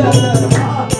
चलना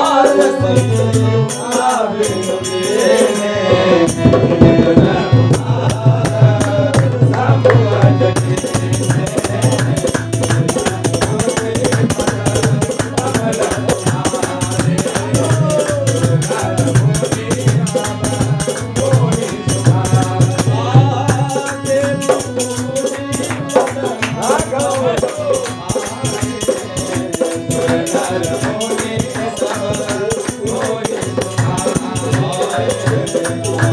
Senhor, Ave Maria.